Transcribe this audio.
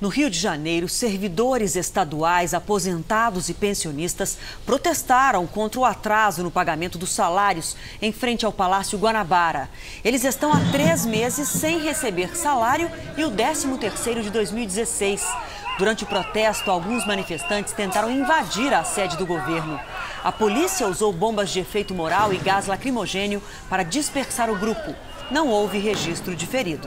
No Rio de Janeiro, servidores estaduais, aposentados e pensionistas protestaram contra o atraso no pagamento dos salários em frente ao Palácio Guanabara. Eles estão há três meses sem receber salário e o 13º de 2016. Durante o protesto, alguns manifestantes tentaram invadir a sede do governo. A polícia usou bombas de efeito moral e gás lacrimogênio para dispersar o grupo. Não houve registro de feridos.